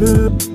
Thank you.